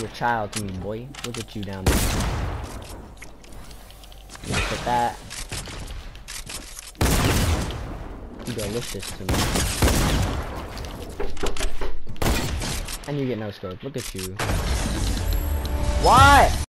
You a child to me, boy. Look at you down there. Look at that. You delicious to me. And you get no scope. Look at you. Why?